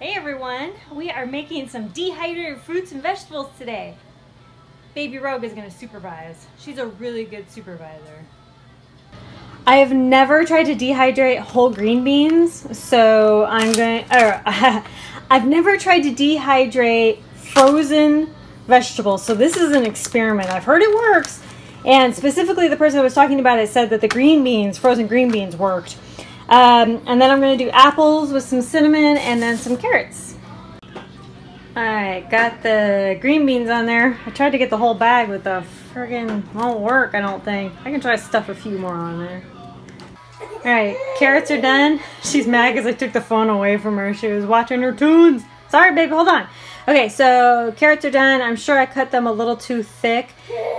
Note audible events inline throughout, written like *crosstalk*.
Hey everyone, we are making some dehydrated fruits and vegetables today. Baby Rogue is going to supervise. She's a really good supervisor. I have never tried to dehydrate whole green beans, so I'm going *laughs* to, I've never tried to dehydrate frozen vegetables, so this is an experiment. I've heard it works, and specifically the person I was talking about it said that the green beans, frozen green beans worked. Um, and then I'm going to do apples with some cinnamon and then some carrots. Alright, got the green beans on there. I tried to get the whole bag with the friggin' won't work, I don't think. I can try to stuff a few more on there. Alright, carrots are done. *laughs* She's mad because I took the phone away from her. She was watching her tunes. Sorry, baby, hold on. Okay, so carrots are done. I'm sure I cut them a little too thick.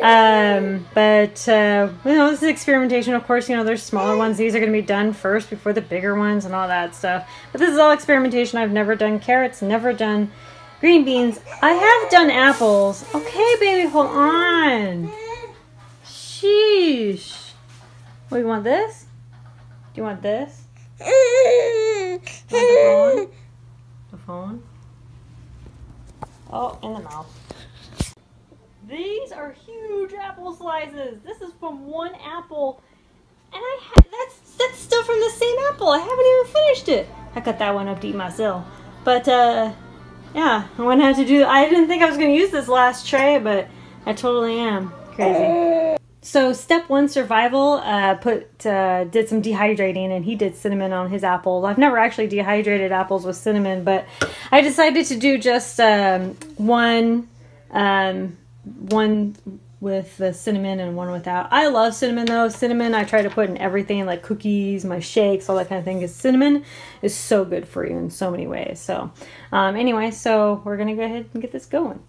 Um, but, uh, you know, this is experimentation. Of course, you know, there's smaller ones. These are going to be done first before the bigger ones and all that stuff. But this is all experimentation. I've never done carrots, never done green beans. I have done apples. Okay, baby, hold on. Sheesh. What, do you want this? Do you want this? Want the phone? The phone? Oh, in the mouth. These are huge apple slices. This is from one apple. And I that's that's still from the same apple. I haven't even finished it. I cut that one up to eat myself. But uh yeah, I'm gonna have to do I didn't think I was gonna use this last tray, but I totally am. Crazy. So step one survival uh, put uh, did some dehydrating and he did cinnamon on his apples. I've never actually dehydrated apples with cinnamon, but I decided to do just um, one um, one with the cinnamon and one without. I love cinnamon though. Cinnamon I try to put in everything like cookies, my shakes, all that kind of thing. Because cinnamon is so good for you in so many ways. So um, anyway, so we're gonna go ahead and get this going.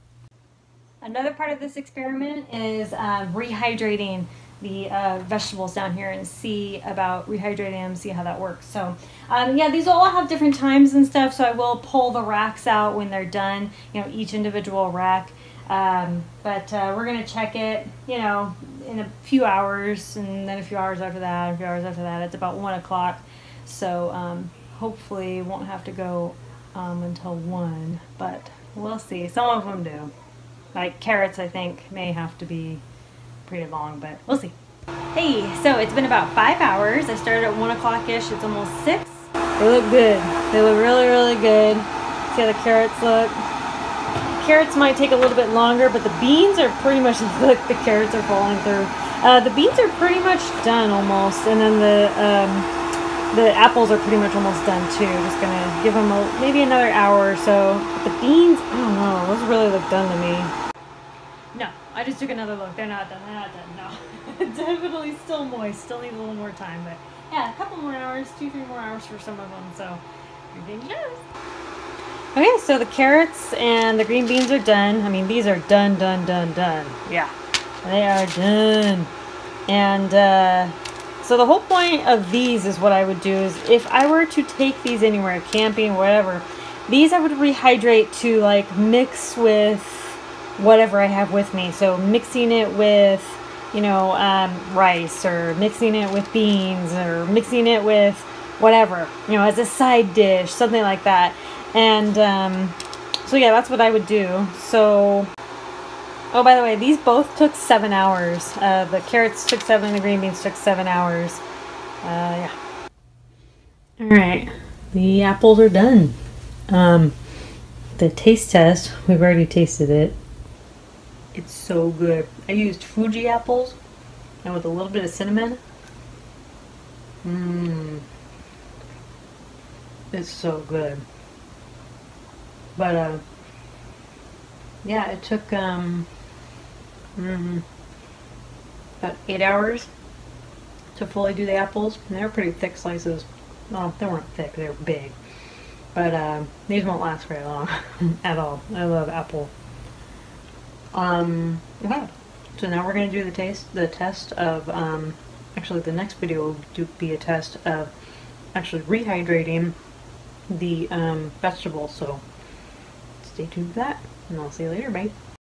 Another part of this experiment is uh, rehydrating the uh, vegetables down here and see about rehydrating them, see how that works. So um, yeah, these will all have different times and stuff, so I will pull the racks out when they're done, you know, each individual rack. Um, but uh, we're to check it, you know, in a few hours, and then a few hours after that, a few hours after that. It's about 1 o'clock, so um, hopefully won't have to go um, until 1, but we'll see. Some of them do. Like carrots, I think, may have to be pretty long, but we'll see. Hey, so it's been about five hours. I started at 1 o'clock-ish. It's almost 6. They look good. They look really, really good. See how the carrots look? Carrots might take a little bit longer, but the beans are pretty much, *laughs* look, the carrots are falling through. Uh, the beans are pretty much done almost, and then the um, the apples are pretty much almost done too. Just gonna give them a, maybe another hour or so. But the beans, I don't know, those really look done to me. No, I just took another look. They're not done. They're not done. No, *laughs* definitely still moist. Still need a little more time, but yeah, a couple more hours, two, three more hours for some of them. So you everything goes. Okay, so the carrots and the green beans are done. I mean, these are done, done, done, done. Yeah, they are done. And uh, so the whole point of these is what I would do is if I were to take these anywhere, camping, whatever, these I would rehydrate to like mix with whatever I have with me. So mixing it with, you know, um, rice or mixing it with beans or mixing it with whatever, you know, as a side dish, something like that. And um, so yeah, that's what I would do. So, oh, by the way, these both took seven hours. Uh, the carrots took seven, the green beans took seven hours. Uh, yeah. All right, the apples are done. Um, the taste test, we've already tasted it. It's so good. I used Fuji apples and with a little bit of cinnamon. Mmm. It's so good. But, uh, yeah, it took, um, mm, about eight hours to fully do the apples. They were pretty thick slices. Well, they weren't thick, they were big. But, uh, these won't last very long *laughs* at all. I love apple um, okay. So now we're going to do the taste, the test of, um, actually the next video will do, be a test of actually rehydrating the um, vegetables. So stay tuned for that, and I'll see you later. Bye.